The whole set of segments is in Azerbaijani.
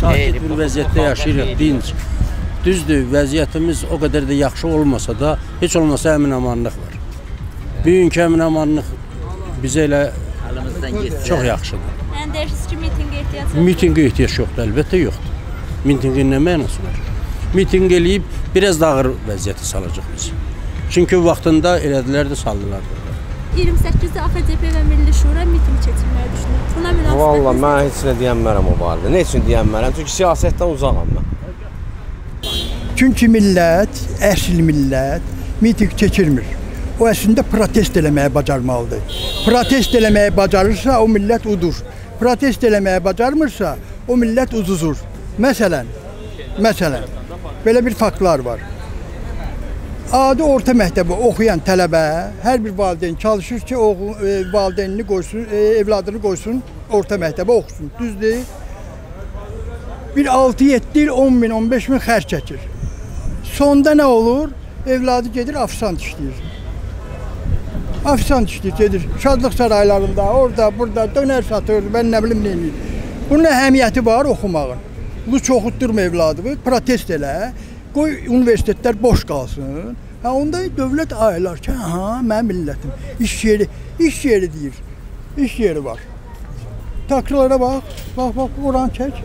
sakit bir vəziyyətdə yaşayırıq, dinc. Düzdür, vəziyyətimiz o qədər də yaxşı olmasa da, heç olmasa əmin-amanlıq var. Bugünkü əmin-amanlıq bizə elə çox yaxşıdır. Yəni deyirsiniz ki, mitinqə ehtiyac yoxdur. Mitinqə ehtiyac yoxdur, əlbəttə yoxdur. Mitinqin nə mənası var? Mitinq eləyib biraz da ağır vəziyyətə salacaq bizi. Çünki vaxtında elədilər də saldılar. da. 28-də AXCP və Milli Şura mitinq keçirməyi düşünür. Buna münasibətiniz Valla mən heç nə deyənmərəm o barədə. Nə üçün deyənmərəm? Çünki siyasətdən uzağam mən. Çünki millət, əsl millət miting keçirmir. O əslində protest eləməyi bacarmalıdır. Protest eləməyi bacarırsa o millət udur. Protest eləməyi bacarmırsa o millət uzuzur. Məsələn, məsələn, belə bir faktlar var. Adi orta məktəbi oxuyan tələbə, hər bir valideyn çalışır ki, oğlu, e, valideynini qoysun, e, evladını qoysun orta məktəbə oxusun. Düzdür? Bir 6-7 il 10 min, 15 min xərc çəkir. Sonda nə olur? Evladı gedir ofisant işləyir. Ofisant işləyir, gedir. Şadlıq saraylarında, orada, burada dönər satır, mən nə bilim nə edir. Bunun əhəmiyyəti var oxumağın. Bu çoxutdurma evladını, protest elə. Qoy universitetlər boş qalsın. Hə onda dövlət aylar ki, ha, mənim millətim iş yeri, iş yeri deyir. İş yeri var. Taksilərə bax, bax, bax, oranı çək.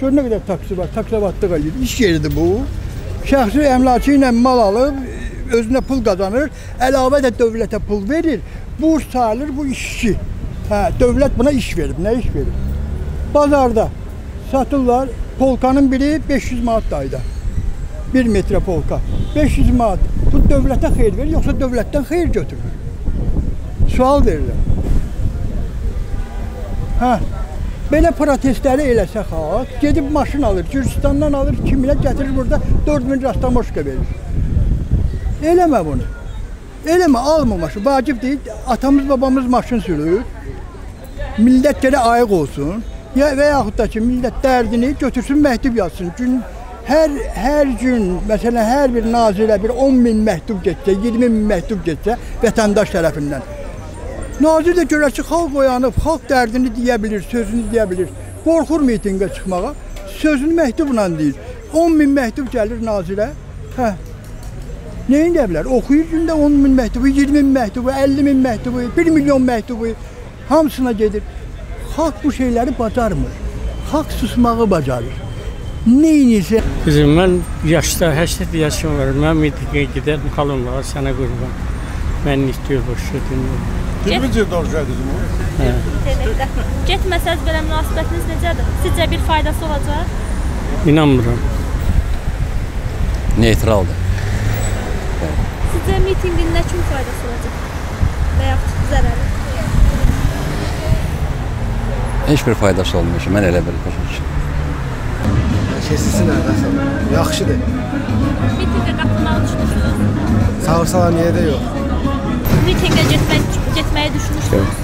Gör nə qədər taksi var, taksivatlıq eləyir. İş yeridir bu. Şəxsi əmlakı ilə mal alıb, özünə pul qazanır, əlavə də dövlətə pul verir. Bu sayılır bu işçi. Hə, dövlət buna iş verib. Nə iş verib? Bazarda satırlar. Polkanın biri 500 manat ayda. 1 metrə polka. 500 manat. Bu dövlətə xeyir verir, yoxsa dövlətdən xeyir götürür? Sual verirəm. Hə. Belə protestləri eləsə xalq, gedib maşın alır, Gürcüstandan alır, kiminə gətirir burada 4000 rastamoşka verir. Eləmə bunu. Eləmə, alma maşın. Vacib deyil. Atamız, babamız maşın sürür. Millət görə ayıq olsun. Ya və yaxud da ki, millət dərdini götürsün, məktub yazsın. Gün hər hər gün, məsələn, hər bir nazirə bir 10 min məktub getsə, 20 min məktub getsə vətəndaş tərəfindən. Nazir də görər ki, xalq oyanıb, xalq dərdini deyə bilir, sözünü deyə bilir. Qorxur mitinqə çıxmağa, sözünü məktubla deyir. 10 min məktub gəlir nazirə. Hə. Nəyin deyə bilər? Oxuyur gündə 10 min məktubu, 20 min məktubu, 50 min məktubu, 1 milyon məktubu hamısına gedir. Xalq bu şeyləri bacarmır. Xalq susmağı bacarır. Neynirsə Qızım, mən yaşda 80 yaşım var. Mən mitingə gedər, xalımlar sənə qurban. Mən istiyor boş dinlə. Televizor doğrucaydınız mı? Internetdə. Getməsəz belə münasibətiniz necədir? Sizcə bir faydası olacaq? İnanmıram. Neytraldır. Sizcə mitinqin nə kimi faydası olacaq? Və yaxud zərəri? Heç bir faydası olmuyor. Mən elə bir başa düşürəm. Kesilsin əlbəttə. Yaxşıdır. Mitinqə qatılmağı düşünürsünüz? Sağırsalar niyə də yox? Mitinqə getmək getməyi düşünürsünüz?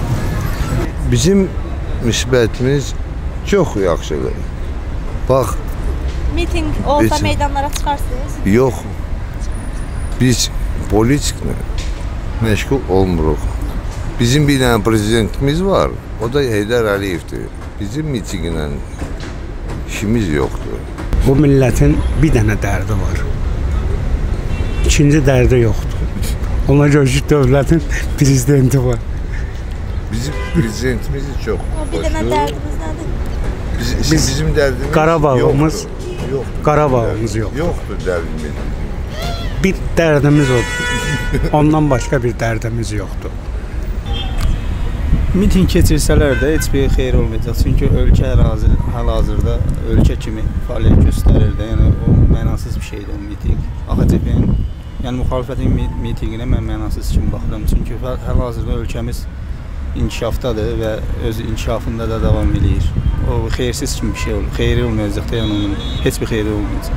Bizim müsbətimiz çox yaxşıdır. Bax, Mitinq olsa Heç- meydanlara çıxarsınız? yox. Biz politiklə məşğul olmuruq. Bizim bir dənə prezidentimiz var. O da Heydər Əliyevdir. Bizim mitinqlə işimiz yoxdur. Bu millətin bir dənə dərdi var. İkinci dərdi yoxdur. Ona görə ki, dövlətin prezidenti var. Bizim prezidentimizi çox O bir dənə xoşdur. dərdiniz nədir? Biz, biz bizim dərdimiz Qarabağımız yoxdur. yoxdur. Qarabağımız yoxdur. Yoxdur dərdimiz. Bir dərdimiz odur. Ondan başqa bir dərdimiz yoxdur. Miting keçirsələr də heç bir xeyir olmayacaq. Çünki ölkə ərazi hal-hazırda ölkə kimi fəaliyyət göstərir də. Yəni o mənasız bir şeydir o miting. AXCP-nin yəni müxalifətin mi- mitinqinə mən mənasız kimi baxıram. Çünki hal-hazırda ölkəmiz inkişafdadır və öz inkişafında da davam eləyir. O xeyirsiz kimi bir şey olur. Xeyri olmayacaq da yəni onun heç bir xeyri olmayacaq.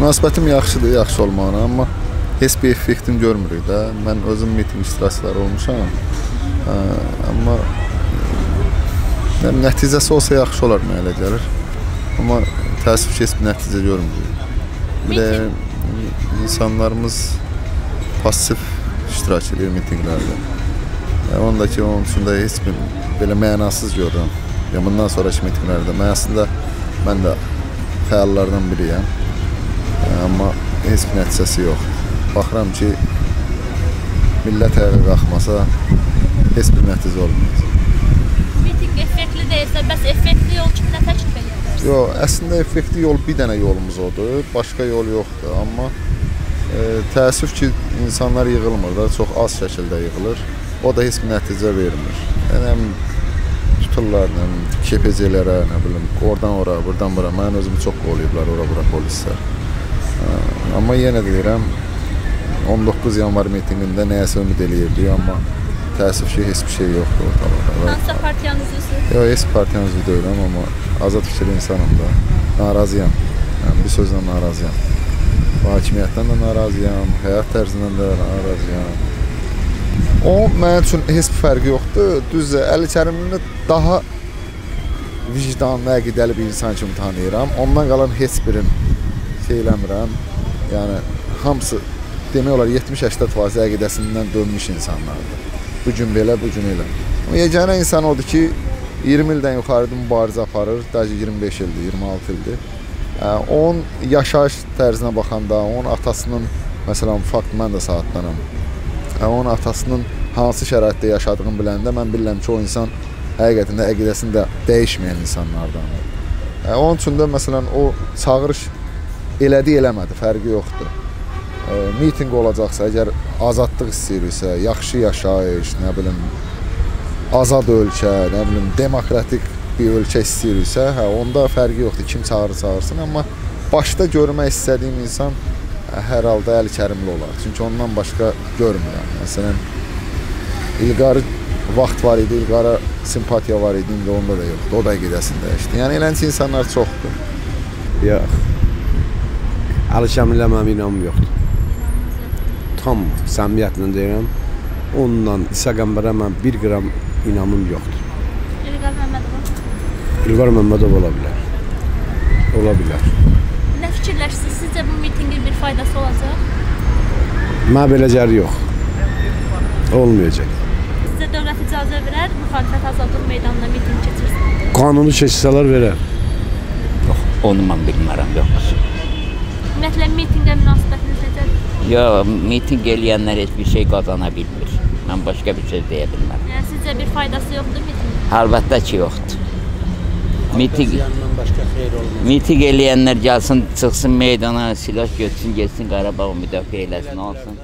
Münasibətim yaxşıdır, yaxşı olmağına, amma heç bir effektin görmürük də. Mən özüm miting iştirakçıları olmuşam. Ə, amma yəni, nəticəsi olsa yaxşı olar mənə elə gəlir. Amma təəssüf ki, heç bir nəticə görmürük. Bir də insanlarımız pasiv iştirak edir mitinqlərdə. Yəni, ondakı onun üçün də heç bir belə mənasız görürəm. Ya bundan sonraki mitinqlərdə mən əslində mən də xəyallardan biriyəm. E, Amma heç bir nəticəsi yoxdur. Baxıram ki, millət ayağa qalxmasa heç bir nəticə olmayacaq. Mitinq effektli deyilsə, bəs effektli yol kimi nə təklif edirlər? Yox, əslində effektiv yol bir dənə yolumuz odur, başqa yol yoxdur. Amma e, təəssüf ki, insanlar yığılmır da, çox az şəkildə yığılır. O da heç bir nəticə vermir. Yəni tuturlar, nə KPC-lərə, nə bilim, oradan ora, buradan bura. Mən özümü çox qovlayıblar ora bura polislər. Amma yenə deyirəm, 19 yanvar mitinqində nəyəsə ümid eləyirdik, amma təəssüf ki, heç bir şey yoxdur ortalıqda. Hansısa partiyanız üzvü? Yox, heç partiyanın üzvü deyiləm, amma azad fikirli insanım da. Narazıyam. Yəni, bir sözlə narazıyam. Hakimiyyətdən də narazıyam, həyat tərzindən də narazıyam. O mənim üçün heç bir fərqi yoxdur. Düzdür, Əli Kərimlini daha vicdanlı, əqidəli bir insan kimi tanıyıram. Ondan qalan heç birini şey eləmirəm. Yəni hamısı demək olar 70-80% əqidəsindən dönmüş insanlardır. Bu gün belə, bu gün elə. Amma yeganə insan odur ki, 20 ildən yuxarıda mübarizə aparır, daha 25 ildir, 26 ildir. Onun yaşayış tərzinə baxanda, onun atasının məsələn fakt mən də saatlanam. Ə, Onun atasının hansı şəraitdə yaşadığını biləndə mən bilirəm ki, o insan həqiqətən də əqidəsini də dəyişməyən insanlardandır. Onun üçün də məsələn o çağırış elədi, eləmədi, fərqi yoxdur. Mitinq olacaqsa, əgər azadlıq istəyiriksə, yaxşı yaşayış, nə bilim, azad ölkə, nə bilim, demokratik bir ölkə istəyiriksə, hə, onda fərqi yoxdur. Kim çağırır, çağırsın, amma başda görmək istədiyim insan ə, hər halda Əli Kərimli olar. Çünki ondan başqa görmürəm. Məsələn, İlqarı vaxt var idi, İlqara simpatiya var idi, indi onda da yoxdur. O da qidəsində dəyişdi. Yəni eləncə insanlar çoxdur. Yox. Ali Şəmillə mənim inamım yoxdur. Tam səmiyyətlə deyirəm. Onunla İsa Qəmbərə mən 1 qram inamım yoxdur. İlqar Məmmədov. İlqar Məmmədov ola bilər. Ola bilər. Nə fikirləşirsiniz? Sizcə bu mitinqin bir faydası olacaq? Mənə belə gəlir yox. Olmayacaq. Sizcə dövlət icazə verər müxalifət azadlıq meydanında mitinq keçirsin? Qanunu keçsələr verər. Onu mən bilmərəm, yox. Ümumiyyətlə mitinqə münasibətiniz necədir? Ya mitinq eləyənlər heç bir şey qazana bilmir. Mən başqa bir söz deyə bilmərəm. Yəni sizcə bir faydası yoxdur mitinqin? Əlbəttə ki, yoxdur. Mitinq başqa xeyir olmaz. mitinq eləyənlər gəlsin, çıxsın meydana, silah götürsün, getsin Qarabağı müdafiə eləsin, alsın.